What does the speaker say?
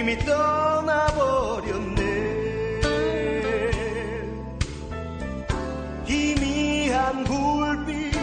이미 떠나버렸네. 희미한 불빛